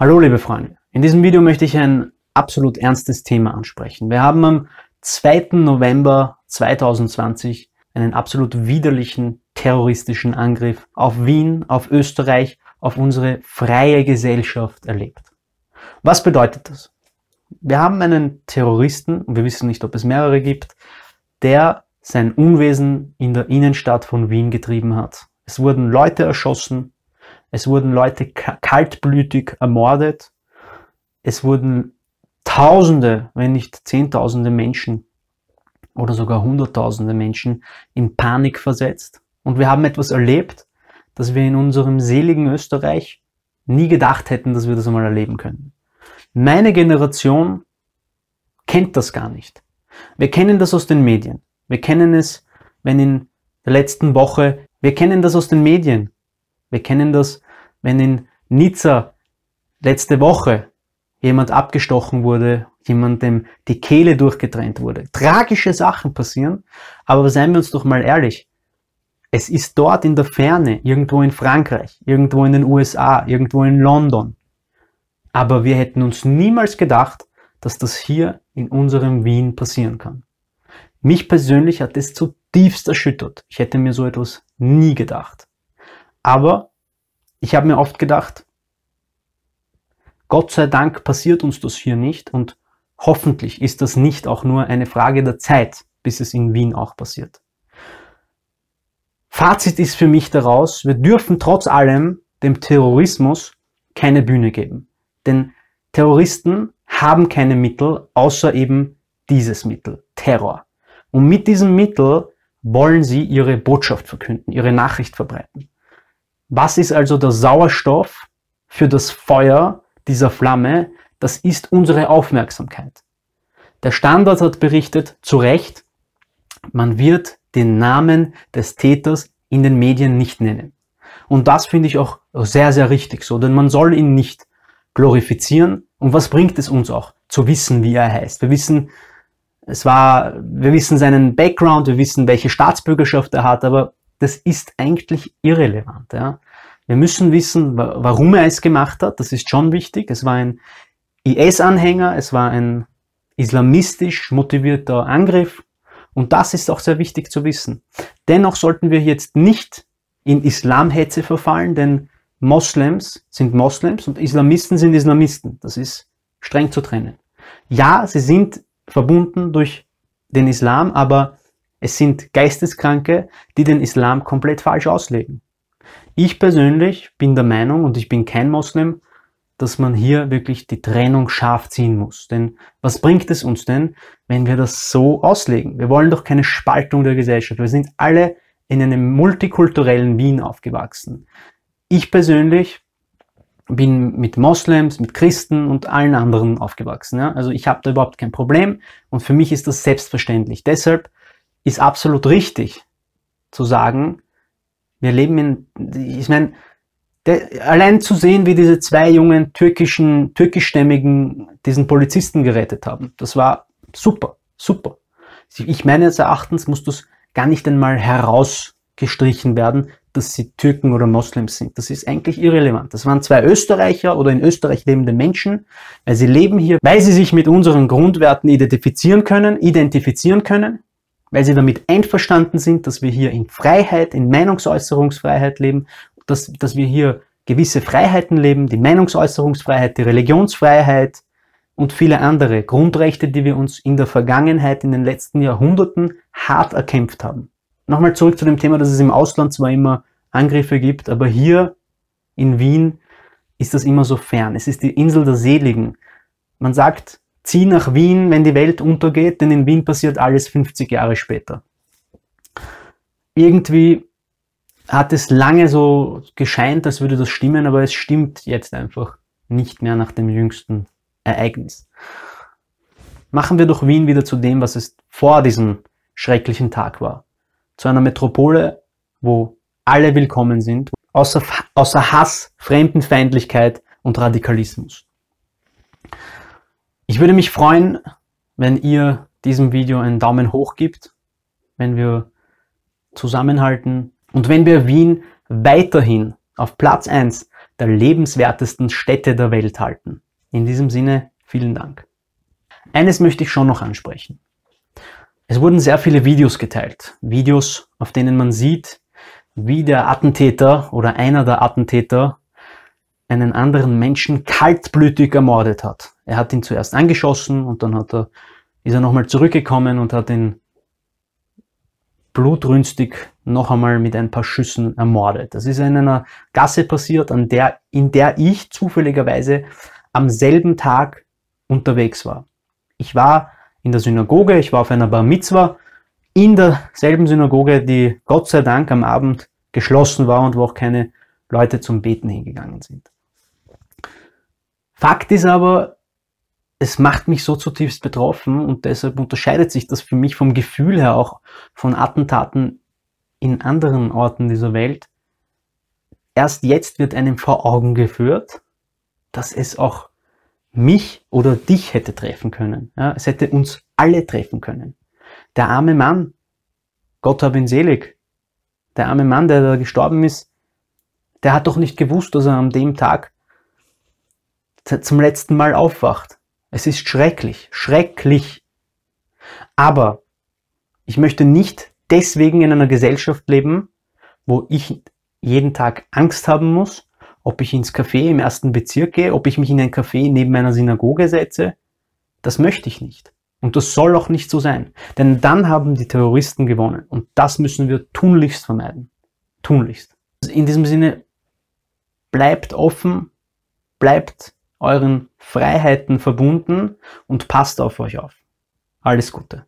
Hallo liebe Freunde, in diesem Video möchte ich ein absolut ernstes Thema ansprechen. Wir haben am 2. November 2020 einen absolut widerlichen terroristischen Angriff auf Wien, auf Österreich, auf unsere freie Gesellschaft erlebt. Was bedeutet das? Wir haben einen Terroristen, und wir wissen nicht, ob es mehrere gibt, der sein Unwesen in der Innenstadt von Wien getrieben hat. Es wurden Leute erschossen, es wurden Leute kaltblütig ermordet, es wurden Tausende, wenn nicht Zehntausende Menschen oder sogar Hunderttausende Menschen in Panik versetzt. Und wir haben etwas erlebt, das wir in unserem seligen Österreich nie gedacht hätten, dass wir das einmal erleben können. Meine Generation kennt das gar nicht. Wir kennen das aus den Medien. Wir kennen es, wenn in der letzten Woche, wir kennen das aus den Medien. Wir kennen das, wenn in Nizza letzte Woche jemand abgestochen wurde, jemandem die Kehle durchgetrennt wurde. Tragische Sachen passieren, aber seien wir uns doch mal ehrlich. Es ist dort in der Ferne, irgendwo in Frankreich, irgendwo in den USA, irgendwo in London. Aber wir hätten uns niemals gedacht, dass das hier in unserem Wien passieren kann. Mich persönlich hat es zutiefst erschüttert. Ich hätte mir so etwas nie gedacht. Aber ich habe mir oft gedacht, Gott sei Dank passiert uns das hier nicht und hoffentlich ist das nicht auch nur eine Frage der Zeit, bis es in Wien auch passiert. Fazit ist für mich daraus, wir dürfen trotz allem dem Terrorismus keine Bühne geben. Denn Terroristen haben keine Mittel, außer eben dieses Mittel, Terror. Und mit diesem Mittel wollen sie ihre Botschaft verkünden, ihre Nachricht verbreiten. Was ist also der Sauerstoff für das Feuer dieser Flamme? Das ist unsere Aufmerksamkeit. Der Standard hat berichtet, zu Recht, man wird den Namen des Täters in den Medien nicht nennen. Und das finde ich auch sehr, sehr richtig so, denn man soll ihn nicht glorifizieren. Und was bringt es uns auch, zu wissen, wie er heißt? Wir wissen, es war, wir wissen seinen Background, wir wissen, welche Staatsbürgerschaft er hat, aber das ist eigentlich irrelevant. Ja. Wir müssen wissen, warum er es gemacht hat. Das ist schon wichtig. Es war ein IS-Anhänger, es war ein islamistisch motivierter Angriff. Und das ist auch sehr wichtig zu wissen. Dennoch sollten wir jetzt nicht in Islamhetze verfallen, denn Moslems sind Moslems und Islamisten sind Islamisten. Das ist streng zu trennen. Ja, sie sind verbunden durch den Islam, aber es sind Geisteskranke, die den Islam komplett falsch auslegen. Ich persönlich bin der Meinung, und ich bin kein Moslem, dass man hier wirklich die Trennung scharf ziehen muss. Denn was bringt es uns denn, wenn wir das so auslegen? Wir wollen doch keine Spaltung der Gesellschaft. Wir sind alle in einem multikulturellen Wien aufgewachsen. Ich persönlich bin mit Moslems, mit Christen und allen anderen aufgewachsen. Ja? Also ich habe da überhaupt kein Problem und für mich ist das selbstverständlich. Deshalb ist absolut richtig zu sagen, wir leben in, ich meine, allein zu sehen, wie diese zwei jungen türkischen, türkischstämmigen diesen Polizisten gerettet haben, das war super, super. Ich meines Erachtens muss das gar nicht einmal herausgestrichen werden, dass sie Türken oder Moslems sind. Das ist eigentlich irrelevant. Das waren zwei Österreicher oder in Österreich lebende Menschen, weil sie leben hier, weil sie sich mit unseren Grundwerten identifizieren können, identifizieren können weil sie damit einverstanden sind, dass wir hier in Freiheit, in Meinungsäußerungsfreiheit leben, dass, dass wir hier gewisse Freiheiten leben, die Meinungsäußerungsfreiheit, die Religionsfreiheit und viele andere Grundrechte, die wir uns in der Vergangenheit, in den letzten Jahrhunderten hart erkämpft haben. Nochmal zurück zu dem Thema, dass es im Ausland zwar immer Angriffe gibt, aber hier in Wien ist das immer so fern. Es ist die Insel der Seligen. Man sagt, zieh nach Wien, wenn die Welt untergeht, denn in Wien passiert alles 50 Jahre später. Irgendwie hat es lange so gescheint, als würde das stimmen, aber es stimmt jetzt einfach nicht mehr nach dem jüngsten Ereignis. Machen wir doch Wien wieder zu dem, was es vor diesem schrecklichen Tag war. Zu einer Metropole, wo alle willkommen sind, außer, außer Hass, Fremdenfeindlichkeit und Radikalismus. Ich würde mich freuen, wenn ihr diesem Video einen Daumen hoch gibt, wenn wir zusammenhalten und wenn wir Wien weiterhin auf Platz 1 der lebenswertesten Städte der Welt halten. In diesem Sinne, vielen Dank. Eines möchte ich schon noch ansprechen. Es wurden sehr viele Videos geteilt. Videos, auf denen man sieht, wie der Attentäter oder einer der Attentäter einen anderen Menschen kaltblütig ermordet hat. Er hat ihn zuerst angeschossen und dann hat er, ist er nochmal zurückgekommen und hat ihn blutrünstig noch einmal mit ein paar Schüssen ermordet. Das ist in einer Gasse passiert, an der, in der ich zufälligerweise am selben Tag unterwegs war. Ich war in der Synagoge, ich war auf einer Bar Mitzwa, in derselben Synagoge, die Gott sei Dank am Abend geschlossen war und wo auch keine Leute zum Beten hingegangen sind. Fakt ist aber, es macht mich so zutiefst betroffen und deshalb unterscheidet sich das für mich vom Gefühl her auch von Attentaten in anderen Orten dieser Welt. Erst jetzt wird einem vor Augen geführt, dass es auch mich oder dich hätte treffen können. Ja, es hätte uns alle treffen können. Der arme Mann, Gott hab ihn selig, der arme Mann, der da gestorben ist, der hat doch nicht gewusst, dass er an dem Tag zum letzten Mal aufwacht. Es ist schrecklich, schrecklich. Aber ich möchte nicht deswegen in einer Gesellschaft leben, wo ich jeden Tag Angst haben muss, ob ich ins Café im ersten Bezirk gehe, ob ich mich in ein Café neben einer Synagoge setze. Das möchte ich nicht. Und das soll auch nicht so sein. Denn dann haben die Terroristen gewonnen. Und das müssen wir tunlichst vermeiden. Tunlichst. In diesem Sinne, bleibt offen, bleibt euren Freiheiten verbunden und passt auf euch auf. Alles Gute.